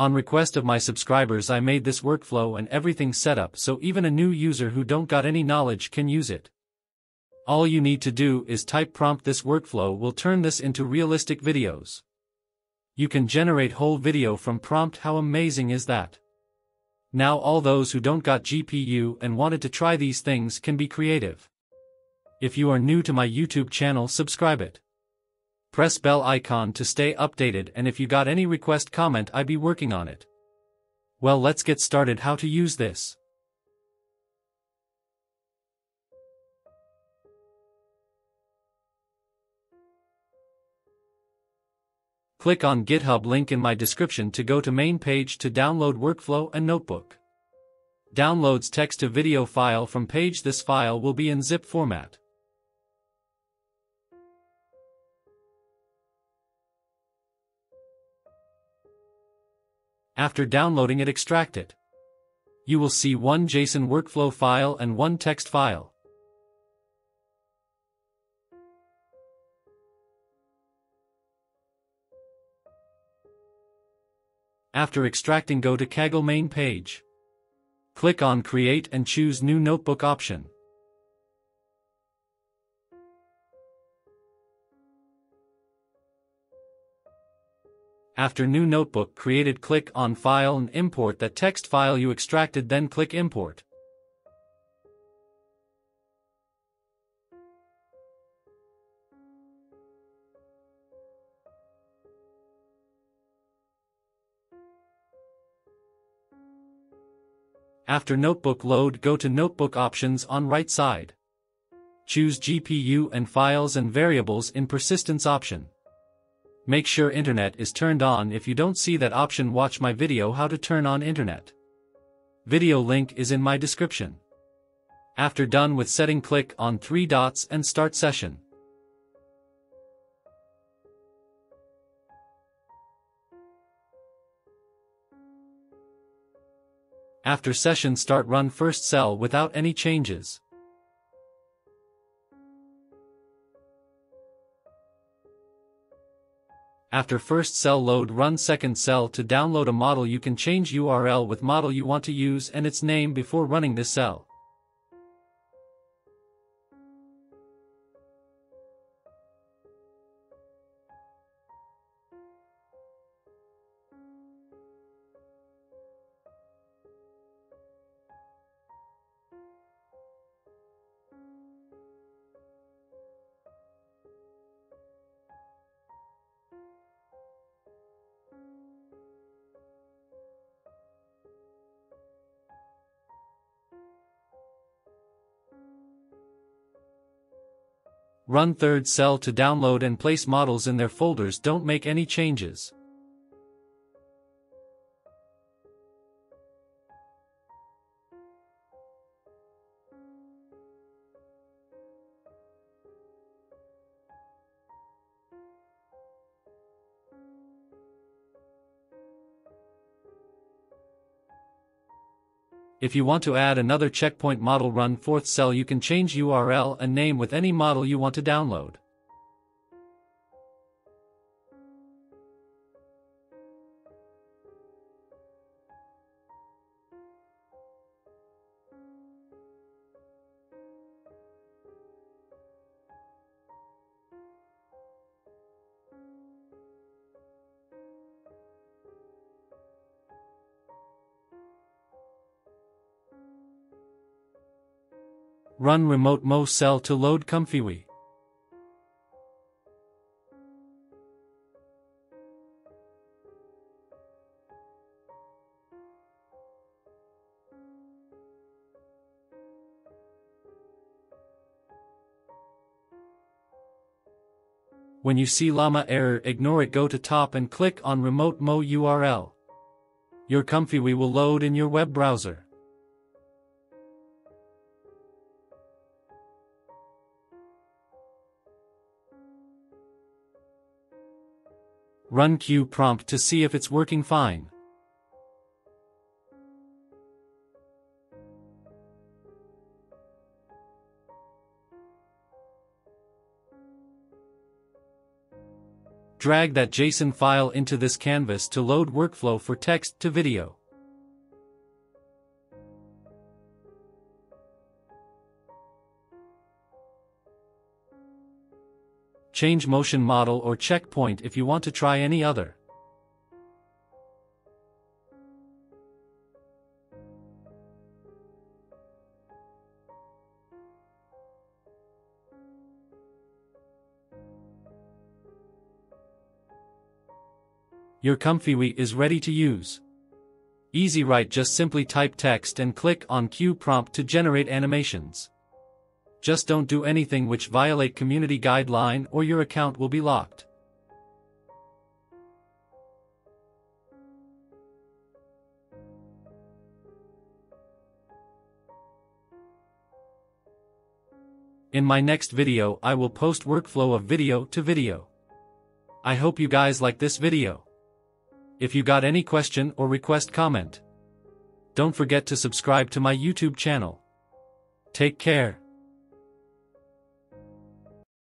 On request of my subscribers I made this workflow and everything set up so even a new user who don't got any knowledge can use it. All you need to do is type prompt this workflow will turn this into realistic videos. You can generate whole video from prompt how amazing is that? Now all those who don't got GPU and wanted to try these things can be creative. If you are new to my YouTube channel subscribe it. Press bell icon to stay updated and if you got any request comment I be working on it. Well let's get started how to use this. Click on GitHub link in my description to go to main page to download workflow and notebook. Downloads text to video file from page this file will be in zip format. After downloading it extract it. You will see one JSON workflow file and one text file. After extracting go to Kaggle main page. Click on Create and choose New Notebook option. After new notebook created click on File and import that text file you extracted then click Import. After notebook load go to notebook options on right side. Choose GPU and files and variables in persistence option. Make sure internet is turned on if you don't see that option watch my video how to turn on internet. Video link is in my description. After done with setting click on three dots and start session. After session start run first cell without any changes. After first cell load run second cell to download a model you can change URL with model you want to use and its name before running this cell. Run third cell to download and place models in their folders don't make any changes. If you want to add another checkpoint model run fourth cell you can change URL and name with any model you want to download. Run remote mo cell to load ComfyUI. When you see llama error ignore it go to top and click on remote mo URL. Your ComfyUI will load in your web browser. Run Queue prompt to see if it's working fine. Drag that JSON file into this canvas to load workflow for text to video. Change motion model or checkpoint if you want to try any other. Your ComfyUI is ready to use. Easy Write just simply type text and click on Queue prompt to generate animations. Just don't do anything which violate community guideline or your account will be locked. In my next video I will post workflow of video to video. I hope you guys like this video. If you got any question or request comment. Don't forget to subscribe to my YouTube channel. Take care.